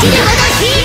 き戻し